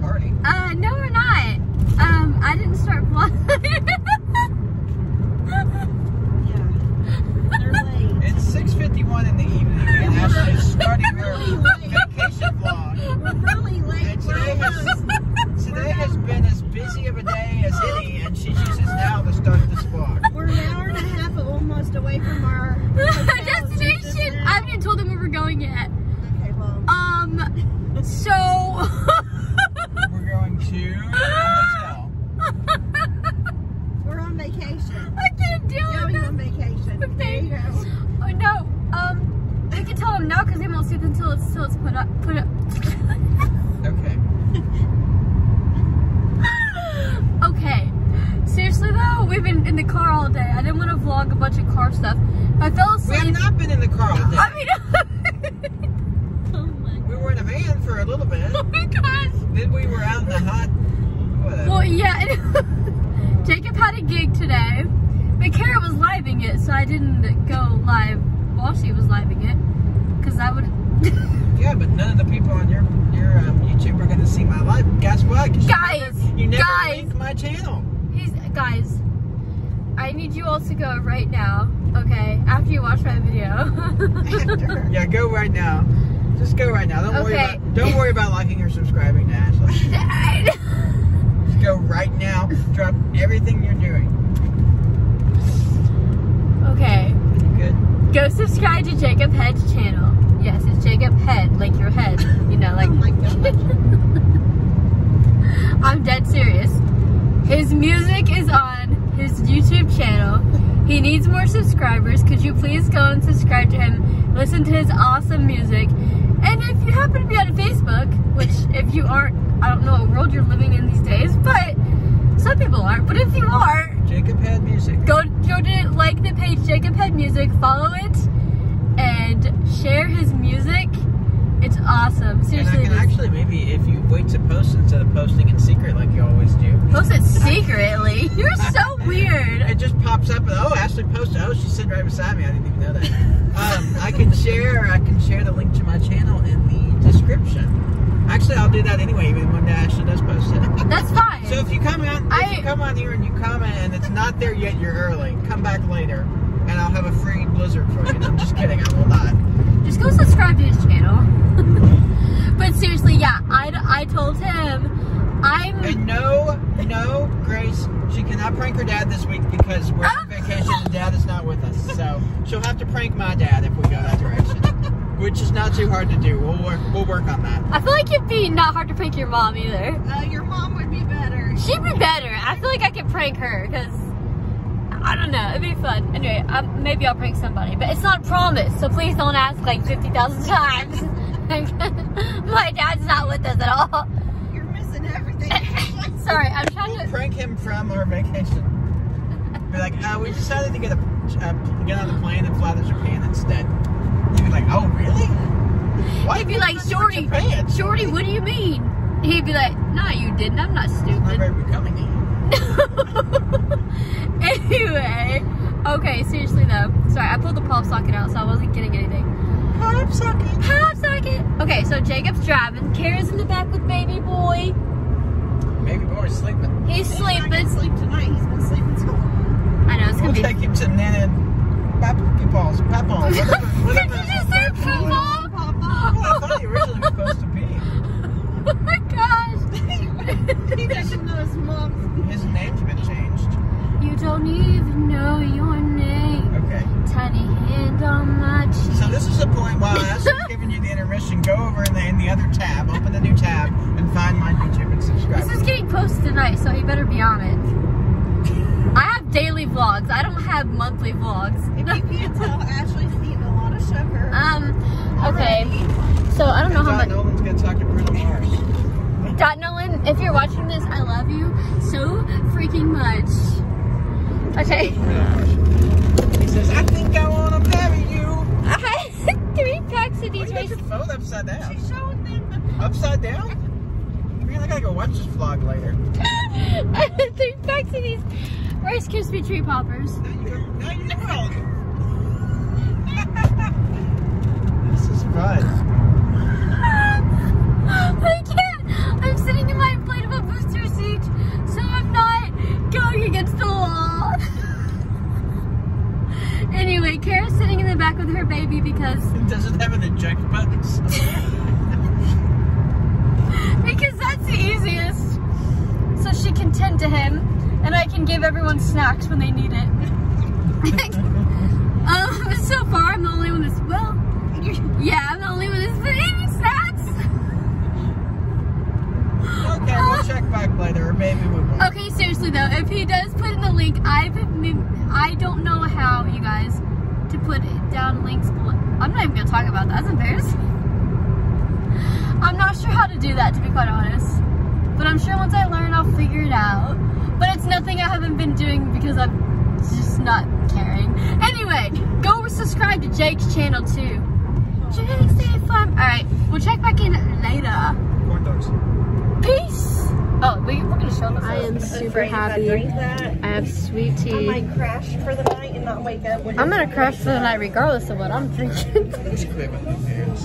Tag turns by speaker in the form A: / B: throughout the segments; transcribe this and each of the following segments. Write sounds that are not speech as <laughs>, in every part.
A: party.
B: Uh, no, we're not. Um, I didn't start vlogging.
C: Yeah. They're late.
A: It's 6.51 in the evening and Ashley is starting her vacation vlog.
C: We're really late.
A: And
C: We're
A: today has,
C: almost,
A: today has been as busy of a day as any and she chooses now to start this vlog.
C: we're an hour and a half almost away from our hotel.
B: Destination. I haven't even told them where we're going yet.
C: Okay, well,
B: Um, so.
A: We're going to a hotel.
C: we're on vacation.
B: I can't deal with
C: Going
B: this.
C: on vacation.
B: Okay.
C: There you go.
B: Oh no. Um, we can tell them now because they won't see it until it's until it's put up. Put up.
A: Okay. <laughs>
B: okay. Seriously though, we've been in the car all day. I didn't want to vlog a bunch of car stuff. I fell asleep.
A: We have not been in the car all day.
B: I mean, <laughs>
C: Oh
A: We were in a van for a little bit. <laughs>
B: oh my gosh.
A: Then we were out in the hot. Whatever.
B: Well, yeah. Jacob had a gig today, but Kara was living it, so I didn't go live while she was living it, because I would.
A: Yeah, but none of the people on your your um, YouTube are gonna see my life. Guess what? 'Cause you
B: Guys,
A: never, you never
B: guys.
A: link my channel.
B: He's guys. I need you all to go right now, okay? After you watch my video. <laughs>
A: Yeah, go right now. Just go right now. Don't worry about don't worry about liking or subscribing to Ashley. <laughs> Just go right now. Drop everything you're doing.
B: okay. Go subscribe to Jacob Head's channel. Yes, it's Jacob Head, like your head. You know, like <laughs>
C: Oh my god. <laughs>
B: I'm dead serious. His music is on his YouTube channel. He needs more subscribers. Could you please go and subscribe to him? Listen to his awesome music. And if you happen to be on Facebook, which if you aren't, I don't know what world you're living in these days, but some people aren't. But if you are,
A: Jacob Head music.
B: go go to like the page Jacob Head Music, follow it, and share his music. It's awesome. Seriously,
A: can actually maybe if you wait to post instead of posting in secret like you always do.
B: post it <laughs> secretly. <laughs> You're so <laughs> weird.
A: It just pops up and oh Ashley posted oh she's sitting right beside me. I didn't even know that. Um, I can share I can share the link to my channel in the description. I'll do that anyway, even when Ashley does post it.
B: That's fine.
A: So if you come on if
B: I-
A: you come on here and you comment and it's not there yet, you're early. Come back later. And I'll have a free blizzard for you. I'm just kidding, I will not.
B: Just go subscribe to his channel. <laughs> but seriously, yeah, I, I told him I'm.
A: And no, no, Grace, she cannot prank her dad this week because we're
B: Ah.
A: on vacation and dad is not with us. So she'll have to prank my dad if we go that direction. Which is not too hard to do. We'll work we'll work on that.
B: I feel like it'd be not hard to prank your mom either.
C: Uh, your mom would be better.
B: She'd be better. I feel like I could prank her because I don't know. It'd be fun. Anyway, um, maybe I'll prank somebody, but it's not a promise. So please don't ask like fifty thousand <laughs> times. <laughs> My dad's not with us at all.
C: You're missing everything. <laughs>
B: Sorry, I'm trying
A: We'll
B: to.
A: prank him from our vacation. Be like, uh, we decided to get a uh, get on the plane and fly to Japan instead. He'd be like, oh really? Why
B: He'd be like,
A: you go to
B: Shorty, Shorty, what do you mean? He'd be like, No, you didn't. I'm not
A: Not
B: stupid.
A: very becoming to you. <laughs>
B: anyway, okay, seriously though. Sorry, I pulled the pop socket out, so I wasn't getting anything.
A: Pop socket.
B: Pop socket. Okay, so Jacob's driving. Kara's in the back with baby boy.
A: Baby boy's sleeping.
B: He's
C: He's
B: sleeping.
C: gonna sleep tonight. He's been sleeping so long.
B: I know it's
A: We'll
B: gonna be.
A: take him to Nana and Pappy Balls. Papon.
B: Did <laughs>
A: Whatever. whatever.
B: you just say football?
C: Papa.
A: Well, I thought he originally was supposed to be. <laughs>
B: Oh my gosh.
C: he doesn't know his mom.
A: His name's been changed.
B: You don't even know your name.
A: Okay.
B: Tiny hand on my cheek.
A: So this is the point while Ashley's <laughs> giving you the intermission, go over in the in the other tab, open the new tab, and find my YouTube and subscribe.
B: This is getting posted tonight, so you better be on it. I have daily vlogs. I don't have monthly vlogs.
C: If you can't tell, <laughs> Ashley's eating a lot of sugar.
B: Um, okay. So I don't know how
A: John
B: much.
A: Nolan's gonna talk to Bruno Mars.
B: Dot Nolan, if you're watching this, I love you so freaking much. Okay.
A: He says, I think I wanna marry you. <laughs>
B: I had three packs of
A: Why
B: these
A: you got
B: Rice.
A: your phone upside down?
C: She's showing them
A: Upside down? I gotta go watch this vlog later.
B: I <laughs> had three packs of these Rice Krispie treat poppers.
A: Now you go, now you will. <laughs> this is fun. Having the junk buttons.
D: Because that's the easiest. So she can tend to him, and I can give everyone snacks when they need it. <laughs> um, so far I'm the only one that's, well, yeah, I'm the only one that's been eating snacks.
A: Okay, we'll <laughs> check back later, or maybe we won't.
D: Okay, seriously though, if he does put in the link, I've, I don't know how, you guys, to put down links below. I'm not even gonna talk about that, that's embarrassing. I'm not sure how to do that, to be quite honest. But I'm sure once I learn, I'll figure it out. But it's nothing I haven't been doing because I'm just not caring. Anyway, go subscribe to Jake's channel too. Jake, stay fun. Alright, we'll check back in later.
A: Corn dogs.
D: Peace! Oh, we, we're gonna show them.
B: I am super
C: Afraid I
B: happy.
C: that,
B: I have sweet tea.
C: I might crash for the night and not wake up. when
B: I'm gonna crash for the night regardless of what I'm drinking.
A: Let's quit with my parents.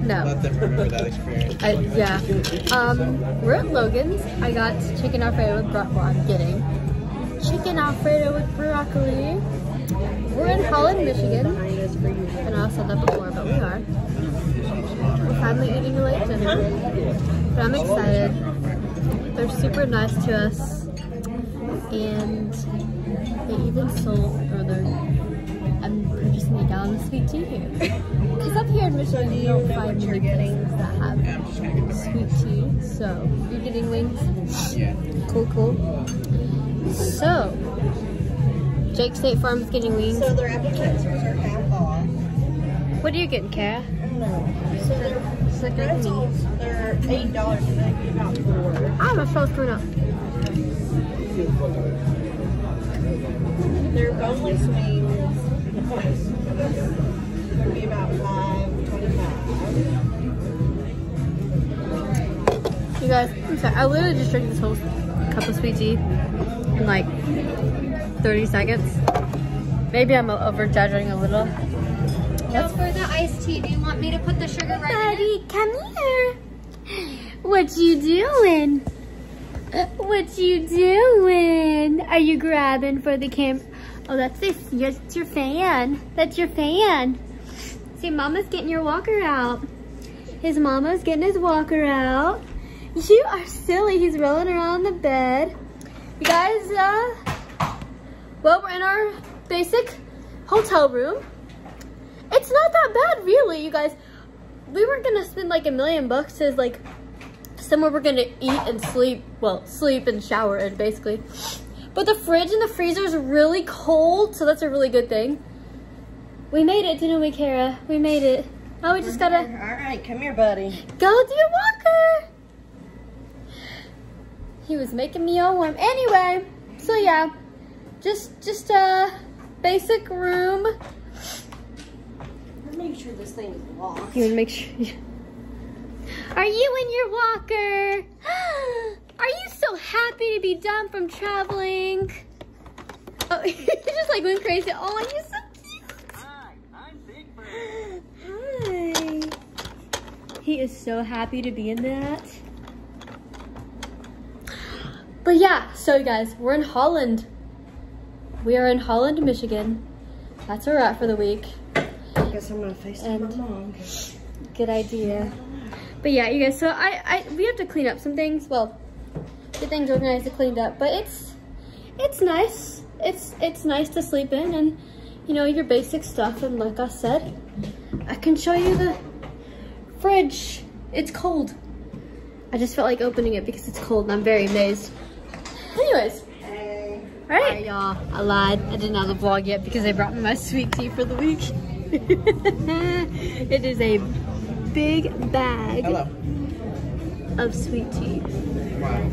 B: no.
A: Let them remember that experience.
B: I, yeah. Um, we're at Logan's. I got chicken alfredo with broccoli. Well, I'm getting chicken alfredo with broccoli. We're in Holland, Michigan. And I said that before, but we are. We're finally eating a late dinner. But I'm excited. They're super nice to us. And they even sold, or they're, I'm purchasing a gallon of sweet tea here. <laughs> Because up here in Michigan, you don't find many places that have
A: Yeah, I'm just gonna get the
B: sweet tea. So you're getting wings.
A: Yeah.
B: Cool, cool. So Jake State Farm's getting wings.
C: So their appetizers are half off.
B: What are you getting, Kara?
C: No. So their
B: Just like like me.
C: they're eight dollars and they get about four.
B: Ah, my phone's coming up.
C: Their boneless wings would be about five twenty-five.
B: You guys, I'm sorry. I literally just drank this whole cup of sweet tea in like 30 seconds. Maybe I'm over exaggerating a little.
D: Now for the iced tea, do you want me to put the sugar right
B: Buddy, come here. What you doing? What you doing? Are you grabbing for the camera? Oh, that's this. That's your fan. That's your fan. See, Mama's getting your walker out. His mama's getting his walker out. You are silly. He's rolling around the bed. You guys, uh, well, we're in our basic hotel room. It's not that bad, really, you guys. We weren't gonna spend like a million bucks as like somewhere we're gonna eat and sleep. Well, sleep and shower in basically. But the fridge and the freezer is really cold, so that's a really good thing. We made it, didn't we, Kara? We made it. Now we just gotta
C: All right, come here, buddy.
B: go do your walker. He was making me all warm. Anyway, so yeah, just just a basic room.
C: Make sure this thing is locked.
B: You wanna make sure. Are you in your walker? <gasps> Are you so happy to be done from traveling? Oh, <laughs> he just like went crazy. Oh, you're so cute.
A: Hi, I'm Big
B: Hi. He is so happy to be in that. But yeah, so you guys, we're in Holland. We are in Holland, Michigan. That's we're at for the week.
C: I guess I'm gonna face my mom.
B: Good idea. But yeah, you guys, so I, I we have to clean up some things. Well, get things organized and cleaned up, but it's it's nice. It's it's nice to sleep in and you know your basic stuff and like I said, I can show you the fridge. It's cold. I just felt like opening it because it's cold and I'm very amazed. Anyways,
C: Hey.
B: Alright, y'all. I lied. I didn't have the vlog yet because I brought me my sweet tea for the week. <laughs> it is a big bag
A: Hello.
B: of sweet tea.
A: Wow.